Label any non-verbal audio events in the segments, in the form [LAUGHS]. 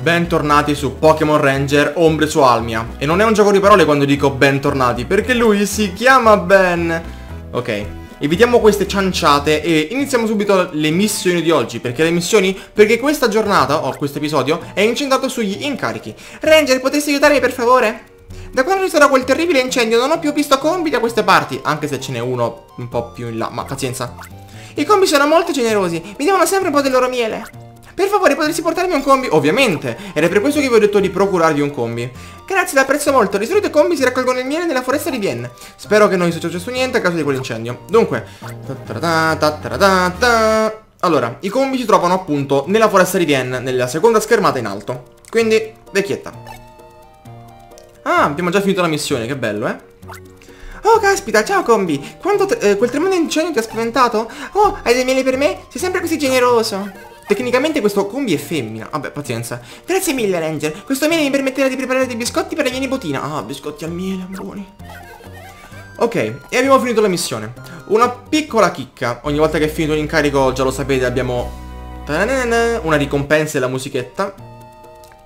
Bentornati su Pokémon Ranger Ombre su Almia. E non è un gioco di parole quando dico bentornati Perché lui si chiama Ben. Ok Evitiamo queste cianciate e iniziamo subito le missioni di oggi. Perché le missioni? Perché questa giornata, o questo episodio, è incentrato sugli incarichi. Ranger, potresti aiutarmi per favore? Da quando ci sarà quel terribile incendio non ho più visto combi da queste parti. Anche se ce n'è uno un po' più in là, ma pazienza. I combi sono molto generosi, mi devono sempre un po' del loro miele per favore potresti portarmi un combi? Ovviamente, ed è per questo che vi ho detto di procurarvi un combi. Grazie, l'apprezzo molto. Di solito i combi si raccolgono il miele nella foresta di Vienne. Spero che non sia successo niente a causa di quell'incendio. Dunque, allora, i combi si trovano appunto nella foresta di Vienne, nella seconda schermata in alto. Quindi, vecchietta. Ah, abbiamo già finito la missione, che bello, eh? Oh, caspita, ciao Combi! Quanto eh, quel tremendo incendio ti ha spaventato? Oh, hai dei miele per me? Sei sempre così generoso! Tecnicamente questo combi è femmina. Vabbè, pazienza. Grazie mille, Ranger. Questo miele mi permetterà di preparare dei biscotti per la mia nipotina. Ah, biscotti al miele, buoni. Ok, e abbiamo finito la missione. Una piccola chicca. Ogni volta che è finito l'incarico, già lo sapete, abbiamo una ricompensa e la musichetta.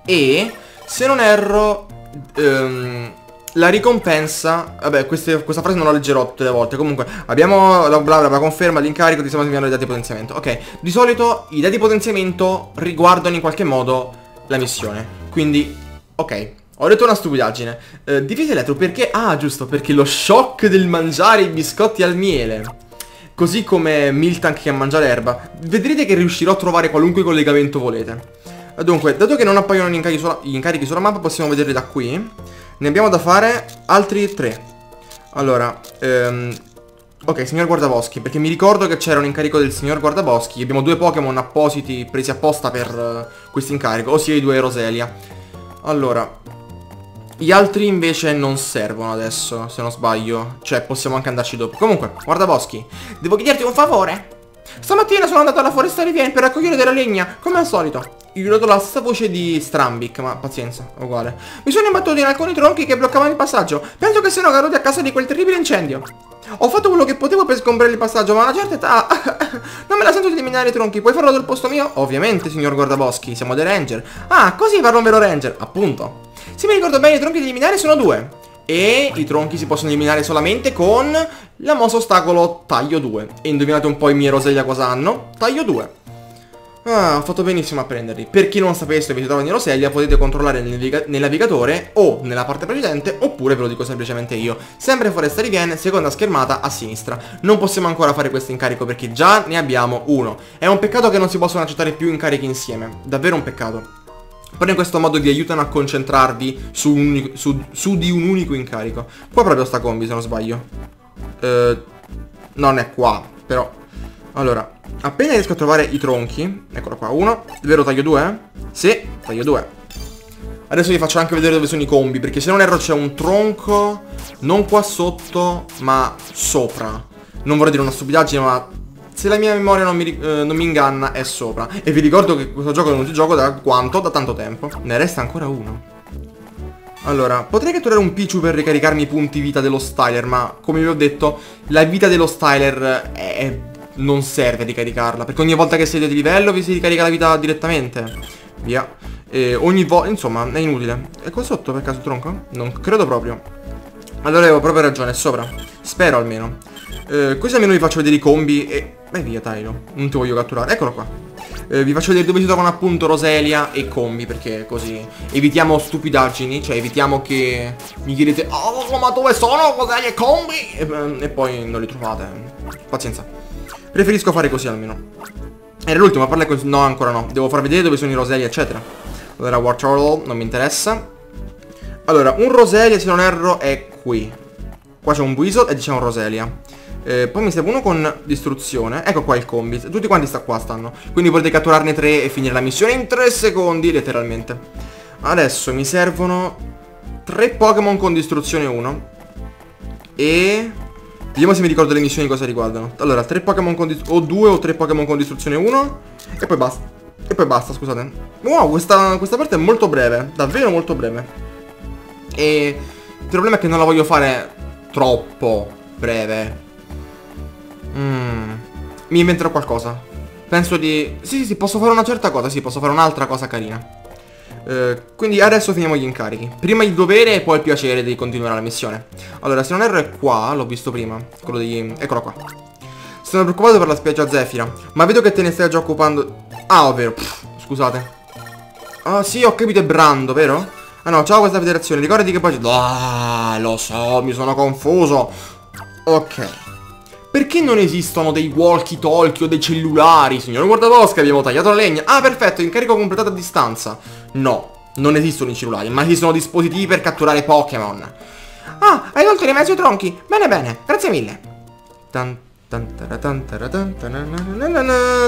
E, se non erro, um, la ricompensa Vabbè queste, questa frase non la leggerò tutte le volte. Comunque abbiamo la, bla bla, la conferma l'incarico Ti stiamo inviando i dati di potenziamento. Ok Di solito i dati di potenziamento riguardano in qualche modo la missione. Quindi Ok ho detto una stupidaggine. Eh, Divise elettro perché? Ah giusto perché lo shock del mangiare i biscotti al miele. Così come Miltank che a mangiare erba. Vedrete che riuscirò a trovare qualunque collegamento volete. Dunque, dato che non appaiono gli incarichi, sulla, gli incarichi sulla mappa Possiamo vederli da qui ne abbiamo da fare altri tre. Allora, ehm, ok, signor Guardaboschi, perché mi ricordo che c'era un incarico del signor Guardaboschi. Abbiamo due Pokémon appositi presi apposta per uh, questo incarico, ossia i due Roselia. Allora, gli altri invece non servono adesso, se non sbaglio. Cioè, possiamo anche andarci dopo. Comunque, Guardaboschi, devo chiederti un favore. Stamattina sono andato alla foresta di Vien per raccogliere della legna, come al solito. Io noto la stessa voce di Strambic, ma pazienza, uguale. Mi sono imbattuto in alcuni tronchi che bloccavano il passaggio. Penso che siano caduti a causa di quel terribile incendio. Ho fatto quello che potevo per sgombrare il passaggio, ma a una certa età... non me la sento di eliminare i tronchi. Puoi farlo dal posto mio? Ovviamente, signor Guardaboschi. Siamo dei ranger. Ah, così farò un vero ranger. Appunto. Se mi ricordo bene, i tronchi da eliminare sono due. E i tronchi si possono eliminare solamente con la mossa ostacolo taglio 2. E indovinate un po' i miei Roselia cosa hanno? Taglio 2. Ah, ho fatto benissimo a prenderli. Per chi non sapesse dove si trovano in Roselia, potete controllare nel, nel, navigatore o nella parte precedente, oppure ve lo dico semplicemente io. Sempre Foresta di Vienne, seconda schermata a sinistra. Non possiamo ancora fare questo incarico perché già ne abbiamo uno. È un peccato che non si possono accettare più incarichi insieme. Davvero un peccato. Però in questo modo vi aiutano a concentrarvi su, un su, su di un unico incarico. Qua proprio sta combi, se non sbaglio. Eh, non è qua, però... Allora, Appena riesco a trovare i tronchi Eccolo qua, uno Vero taglio due? Sì, taglio due. Adesso vi faccio anche vedere dove sono i combi Perché se non erro c'è un tronco Non qua sotto, ma sopra. Non vorrei dire una stupidaggine, ma se la mia memoria non mi, eh, non mi, inganna è sopra. E vi ricordo che questo gioco non si gioca da quanto? Da tanto tempo. Ne resta ancora uno. Allora, potrei catturare un Pichu per ricaricarmi i punti vita dello styler Ma come vi ho detto, la vita dello styler è non serve ricaricarla Perché ogni volta che siete di livello vi si ricarica la vita direttamente. Via. E ogni volta, insomma, è inutile. E qua sotto per caso il tronco? Non credo proprio. Allora avevo proprio ragione, sopra. Spero almeno. Eh, Così almeno vi faccio vedere i combi e... Beh via Tylo, non ti voglio catturare. Eccolo qua. Eh, Vi faccio vedere dove si trovano appunto Roselia e combi Perché così evitiamo stupidaggini Cioè evitiamo che mi chiedete Oh ma dove sono Roselia e combi? E, e poi non li trovate. Pazienza Preferisco fare così almeno. Era l'ultimo, parla così. No, ancora no. Devo far vedere dove sono i Roselia, eccetera. Allora, War Turtle, non mi interessa. Allora, un Roselia, se non erro, è qui. Qua c'è un Weasel e c'è un Roselia. Eh, poi mi serve uno con distruzione. Ecco qua il combi. Tutti quanti sta qua stanno. Quindi potete catturarne tre e finire la missione in tre secondi, letteralmente. Adesso mi servono tre Pokémon con distruzione 1. E... Vediamo se mi ricordo le missioni cosa riguardano. Allora, tre Pokémon con o due o tre Pokémon con distruzione 1. E poi basta. E poi basta, scusate. Wow, questa, questa parte è molto breve. Davvero molto breve. E il problema è che non la voglio fare troppo breve. Mm. Mi inventerò qualcosa. Penso di... Sì, sì, sì, posso fare una certa cosa. Sì, posso fare un'altra cosa carina. Eh, quindi adesso finiamo gli incarichi. Prima il dovere e poi il piacere di continuare la missione. Allora, se non erro è qua, l'ho visto prima. Quello di... Eccolo qua. Sono preoccupato per la spiaggia Zefira, ma vedo che te ne stai già occupando... Ah, ovvero, pff, scusate. Ah, sì, ho capito, è Brando, vero? Ah no, ciao questa federazione, ricordati che poi... Ah, lo so, mi sono confuso. Ok. Perché non esistono dei walkie-talkie o dei cellulari, signor Guardabosca? Abbiamo tagliato la legna. Ah, perfetto, incarico completato a distanza. No, non esistono i cellulari, ma esistono dispositivi per catturare Pokémon. Ah, hai tolto i mezzi tronchi. Bene, bene, grazie mille. Tan.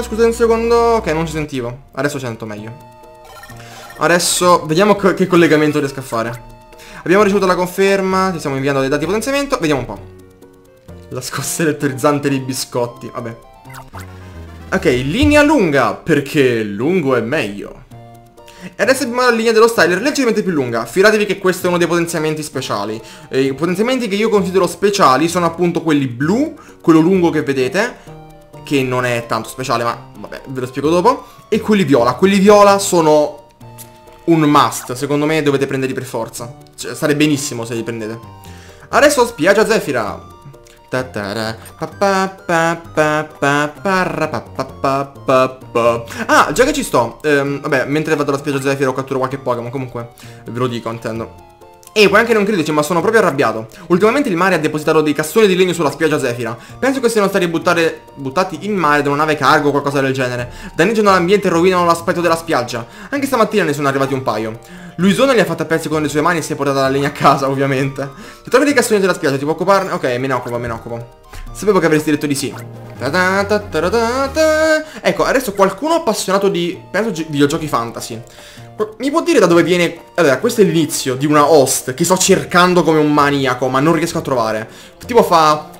Scusate un secondo. Ok, non ci sentivo. Adesso sento meglio. Adesso vediamo che collegamento riesco a fare. Abbiamo ricevuto la conferma, ti stiamo inviando dei dati di potenziamento. Vediamo un po'. La scossa elettrizzante dei biscotti, vabbè. Ok, linea lunga, perché lungo è meglio. E adesso abbiamo la linea dello styler leggermente più lunga. Fidatevi che questo è uno dei potenziamenti speciali. E I potenziamenti che io considero speciali sono appunto quelli blu, quello lungo che vedete, che non è tanto speciale, ma vabbè, ve lo spiego dopo. E quelli viola. Quelli viola sono un must, secondo me dovete prenderli per forza. Cioè, stare benissimo se li prendete. Adesso spiaggia Zefira. Ah, già che ci sto, ehm, vabbè, mentre vado alla spiaggia Zefiro catturo qualche Pokémon, comunque, ve lo dico, intendo. E puoi anche non crederci, ma sono proprio arrabbiato. Ultimamente il mare ha depositato dei cassoni di legno sulla spiaggia Zefira. Penso che siano stati buttare, buttati in mare da una nave cargo o qualcosa del genere. Danneggiano l'ambiente e rovinano l'aspetto della spiaggia. Anche stamattina ne sono arrivati un paio. Luisona li ha fatti a pezzi con le sue mani e si è portata la legna a casa, ovviamente. Se trovi dei cassoni della spiaggia, ti può occuparne? Ok, me ne occupo, me ne occupo. Sapevo che avresti detto di sì. Ecco, adesso qualcuno appassionato di, penso, videogiochi fantasy. Mi può dire da dove viene... Allora, questo è l'inizio di una host che sto cercando come un maniaco, ma non riesco a trovare. Tipo fa...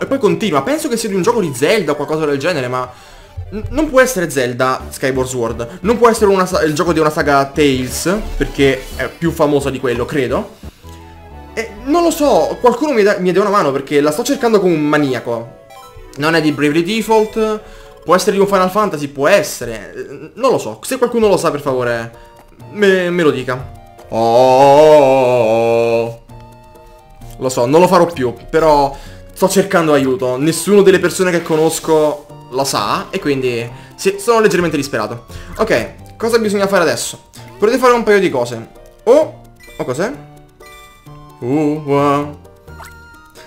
E poi continua. Penso che sia di un gioco di Zelda o qualcosa del genere, ma... Non può essere Zelda Skyward Sword. Non può essere il gioco di una saga Tales, perché è più famosa di quello, credo. E non lo so, qualcuno mi, da, dia una mano perché la sto cercando come un maniaco. Non è di Bravely Default... Può essere di un Final Fantasy? Può essere. Non lo so. Se qualcuno lo sa, per favore, me, me lo dica. Oh. Lo so, non lo farò più, però sto cercando aiuto. Nessuno delle persone che conosco lo sa e quindi sì, sono leggermente disperato. Ok, cosa bisogna fare adesso? Potete fare un paio di cose. Oh, oh cos'è? Uh, wow.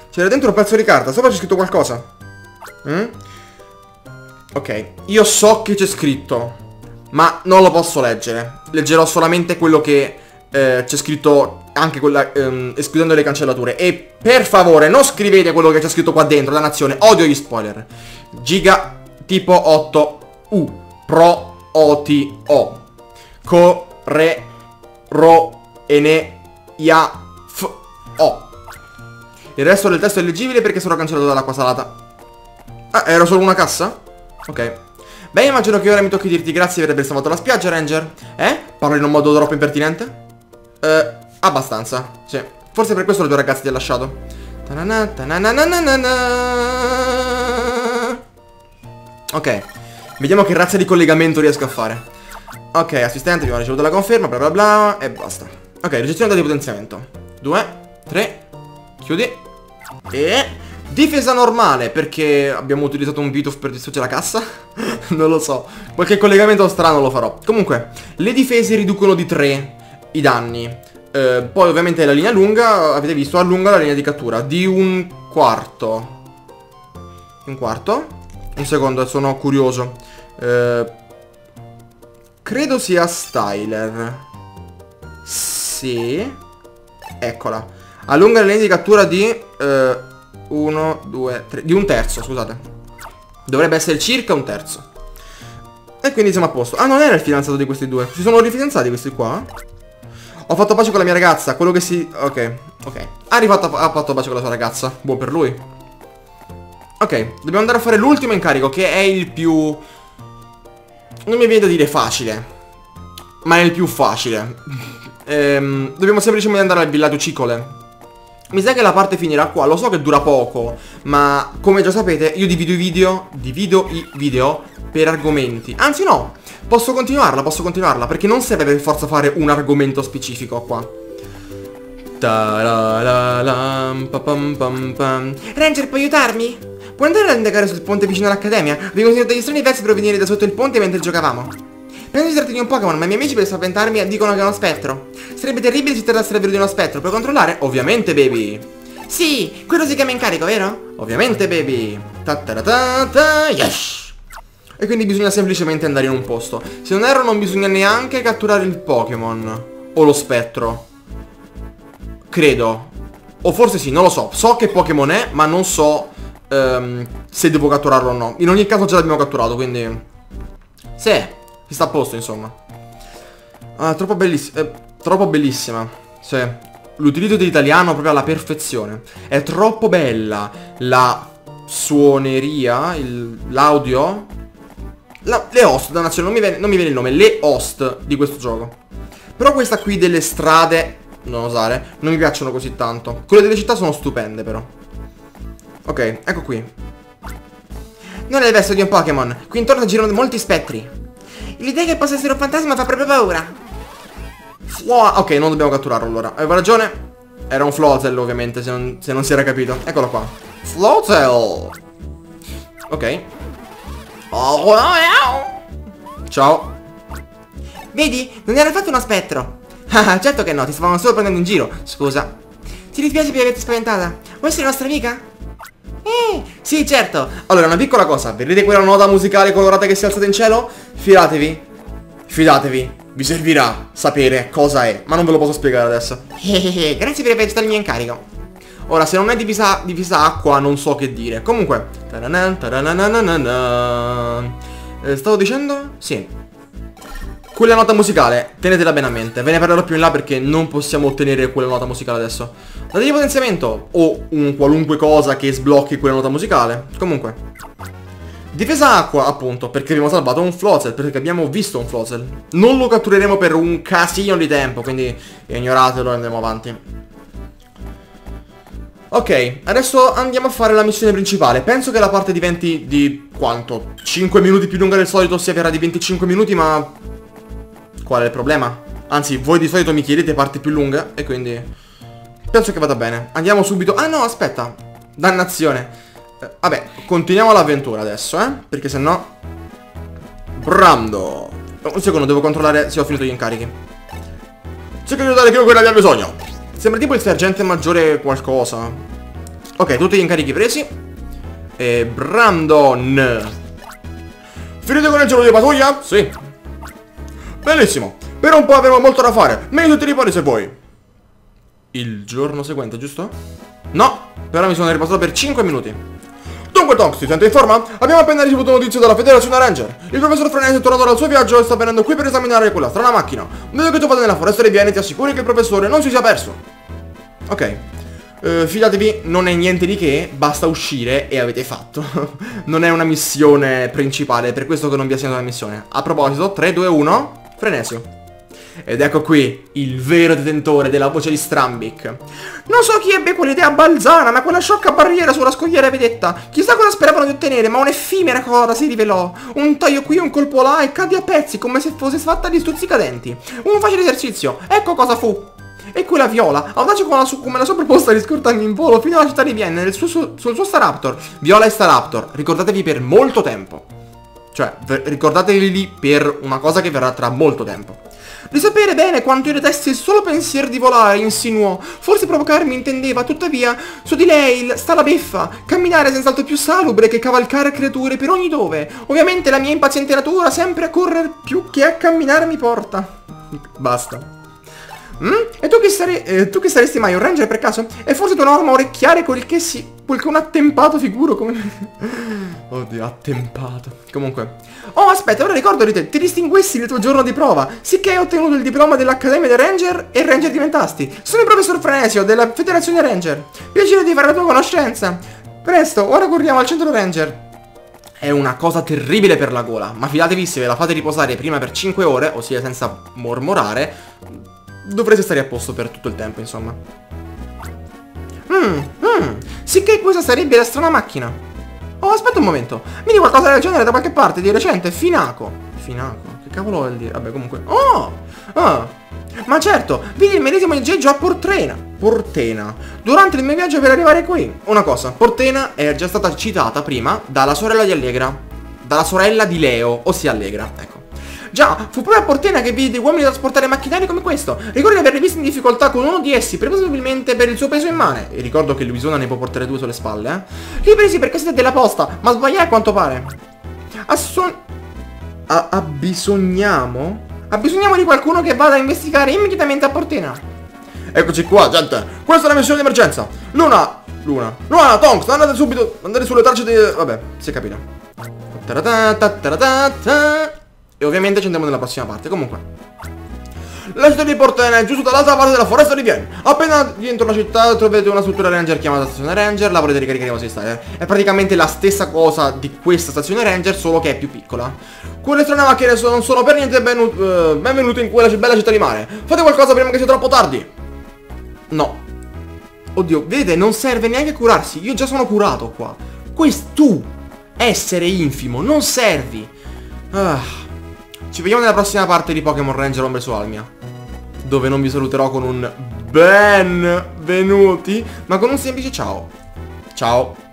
C'era dentro un pezzo di carta, sopra c'è scritto qualcosa. Mm? Ok, io so che c'è scritto, ma non lo posso leggere. Leggerò solamente quello che eh, c'è scritto, anche quella, ehm, escludendo le cancellature. E per favore, non scrivete quello che c'è scritto qua dentro, dannazione, odio gli spoiler. Giga tipo 8U, Pro OTO, Co, Re, Ro, Ene, Ya, F, O. Il resto del testo è leggibile perché sono cancellato dall'acqua salata. Ah, era solo una cassa? Ok. Beh, immagino che ora mi tocchi dirti grazie per aver salvato la spiaggia, Ranger. Eh? Parlo in un modo troppo impertinente? Eh, abbastanza. Sì. Forse per questo le tue ragazze ti ha lasciato. Ok. Vediamo che razza di collegamento riesco a fare. Ok, assistente, abbiamo ricevuto la conferma, bla bla bla, e basta. Ok, ricezione di potenziamento. Due, tre, chiudi. E... Difesa normale, perché abbiamo utilizzato un Bitoff per distruggere la cassa? [LAUGHS] non lo so. Qualche collegamento strano lo farò. Comunque, le difese riducono di 3 i danni. Eh, poi ovviamente la linea lunga, avete visto, allunga la linea di cattura di un quarto. Un quarto? Un secondo, sono curioso. Eh, credo sia Styler. Sì. Eccola. Allunga la linea di cattura di... Eh, 1, 2, 3, di un terzo, scusate. Dovrebbe essere circa un terzo. E quindi siamo a posto. Ah, non era il fidanzato di questi due. Si sono rifidanzati questi qua? Ho fatto pace con la mia ragazza, quello che si... Ok, ok. Ha rifatto, ha fatto pace con la sua ragazza. Buon per lui. Ok, dobbiamo andare a fare l'ultimo incarico, che è il più... Non mi viene da dire facile. Ma è il più facile. [LAUGHS] ehm, dobbiamo semplicemente andare al villaggio Cicole. Mi sa che la parte finirà qua, lo so che dura poco, ma come già sapete io divido i video, divido i video per argomenti. Anzi no, posso continuarla, posso continuarla, perché non serve per forza fare un argomento specifico qua. Ranger, puoi aiutarmi? Puoi andare a indagare sul ponte vicino all'accademia? Abbiamo sentito degli strani versi provenire da sotto il ponte mentre giocavamo. Penso di tratti di un Pokémon, ma i miei amici per spaventarmi dicono che è uno spettro. Sarebbe terribile se trattasse davvero di uno spettro. Puoi controllare? Ovviamente, baby. Sì, quello si chiama incarico, vero? Ovviamente, baby. Ta -ta -ta -ta yes. E quindi bisogna semplicemente andare in un posto. Se non erro non bisogna neanche catturare il Pokémon. O lo spettro. Credo. O forse sì, non lo so. So che Pokémon è, ma non so um, se devo catturarlo o no. In ogni caso già l'abbiamo catturato, quindi... Sì. Si sta a posto, insomma. Ah, troppo bellissima. Eh, troppo bellissima. Sì. L'utilizzo dell'italiano proprio alla perfezione. È troppo bella la suoneria, l'audio. le host, dannazione, non mi, non mi viene il nome. Le host di questo gioco. Però questa qui delle strade, non osare, non mi piacciono così tanto. Quelle delle città sono stupende però. Ok, ecco qui. Non è il verso di un Pokémon. Qui intorno girano molti spettri. L'idea che possa essere un fantasma fa proprio paura. Flo ok, non dobbiamo catturarlo allora. Avevo ragione. Era un Flozel ovviamente, se non, se non si era capito. Eccolo qua. Flozel. Ok. Ciao. Vedi? Non era affatto uno spettro. [LAUGHS] Ah, certo che no, ti stavano solo prendendo in giro. Scusa. Ti dispiace per averti spaventata? Vuoi essere nostra amica? Eh, sì, certo. Allora, una piccola cosa. Vedete quella nota musicale colorata che si è alzata in cielo? Fidatevi. Fidatevi. Vi servirà sapere cosa è. Ma non ve lo posso spiegare adesso. [LAUGHS] Grazie per aver accettato il mio incarico. Ora, se non è divisa, divisa acqua, non so che dire. Comunque. Eh, stavo dicendo? Sì. Quella nota musicale, tenetela bene a mente. Ve ne parlerò più in là perché non possiamo ottenere quella nota musicale adesso. Date di potenziamento o un qualunque cosa che sblocchi quella nota musicale. Comunque. Difesa acqua, appunto, perché abbiamo salvato un Flozel, perché abbiamo visto un Flozel. Non lo cattureremo per un casino di tempo, quindi ignoratelo e andiamo avanti. Ok, adesso andiamo a fare la missione principale. Penso che la parte diventi di quanto? 5 minuti più lunga del solito, si avverrà di 25 minuti, ma... Qual è il problema? Anzi, voi di solito mi chiedete parti più lunghe, e quindi... Penso che vada bene. Andiamo subito. Ah no, aspetta. Dannazione. Eh, vabbè, continuiamo l'avventura adesso, eh. Perché se no... Brando. Un secondo, devo controllare se ho finito gli incarichi. C'è che aiutare chiunque ne abbia bisogno. Sembra tipo il sergente maggiore qualcosa. Ok, tutti gli incarichi presi. E Brandon. Finite con il giorno di pattuglia? Sì. Benissimo. Per un po' avevo molto da fare. Meglio tutti i ripari se vuoi il giorno seguente, giusto? No, però mi sono riposato per 5 minuti. Dunque Tonks, ti sento in forma? Abbiamo appena ricevuto notizie dalla Federazione Ranger. Il professor Frenesi è tornato dal suo viaggio e sta venendo qui per esaminare quella strana macchina. Vedo che tu vada nella foresta e ti assicuri che il professore non si sia perso. Ok. Uh, fidatevi, non è niente di che, basta uscire e avete fatto. [LAUGHS] non è una missione principale, per questo che non vi assegno la missione. A proposito, 3, 2, 1, Frenesio. Ed ecco qui il vero detentore della voce di Strambic. Non so chi ebbe quell'idea balzana, ma quella sciocca barriera sulla scogliera vedetta. Chissà cosa speravano di ottenere, ma un'effimera cosa si rivelò. Un taglio qui, un colpo là e cadi a pezzi come se fosse fatta di stuzzicadenti. Un facile esercizio, ecco cosa fu. E quella Viola, audace come la, su come la sua proposta di scortarmi in volo fino alla città di Vienna nel suo, su sul suo Staraptor. Viola e Staraptor, ricordatevi per molto tempo. Cioè, ricordatevi per una cosa che verrà tra molto tempo. Di sapere bene quanto io detesti il solo pensiero di volare, insinuò. Forse provocarmi intendeva, tuttavia, su di lei sta la beffa. Camminare è senz'altro più salubre che cavalcare creature per ogni dove. Ovviamente la mia impaziente natura sempre a correre più che a camminare mi porta. Basta. Mm? E tu che, sare eh, tu che, saresti mai un ranger per caso? E forse tua norma orecchiare quel che si... quel che un attempato figuro come... Oddio, attempato. Comunque. Oh, aspetta, ora ricordo di te. Ti distinguessi nel tuo giorno di prova. Sicché hai ottenuto il diploma dell'Accademia dei Ranger e Ranger diventasti. Sono il professor Frenesio della Federazione Ranger. Piacere di fare la tua conoscenza. Presto, ora corriamo al centro Ranger. È una cosa terribile per la gola, ma fidatevi se ve la fate riposare prima per 5 ore, ossia senza mormorare, dovrete stare a posto per tutto il tempo, insomma. Mm, mm. Sicché questa sarebbe la strana macchina. Oh, aspetta un momento. Vedi qualcosa del genere da qualche parte di recente? Finaco. Finaco? Che cavolo vuol dire? Vabbè, comunque. Oh! Oh! Ma certo, vedi il medesimo aggeggio a Portrena. Portena. Durante il mio viaggio per arrivare qui. Una cosa, Portena è già stata citata prima dalla sorella di Allegra. Dalla sorella di Leo, ossia Allegra. Ecco. Già, fu proprio a Portena che vidi uomini trasportare macchinari come questo. Ricordo di averli visti in difficoltà con uno di essi, presumibilmente per il suo peso immane. E ricordo che Luisona ne può portare due sulle spalle, eh. Li presi perché siete della posta, ma sbagliai a quanto pare. Asson... A abbisogniamo? Abbisogniamo di qualcuno che vada a investigare immediatamente a Portena. Eccoci qua, gente. Questa è la missione di emergenza. Luna, Luna, Luna, Tonks, andate subito, andate sulle tracce di... Vabbè, si è capito. E ovviamente ci andiamo nella prossima parte. Comunque. La città di Portena è giusto dall'altra parte della foresta di Vienne. Appena dentro la città trovate una struttura ranger chiamata stazione ranger, la volete ricaricare i vostri style. È praticamente la stessa cosa di questa stazione ranger, solo che è più piccola. Quelle strane macchine non sono per niente ben, uh, benvenute in quella bella città di mare. Fate qualcosa prima che sia troppo tardi. No. Oddio, vedete, non serve neanche curarsi. Io già sono curato qua. Questo tu, essere infimo, non servi. Ah. Ci vediamo nella prossima parte di Pokémon Ranger Ombre su Almia. Dove non vi saluterò con un benvenuti, ma con un semplice ciao. Ciao.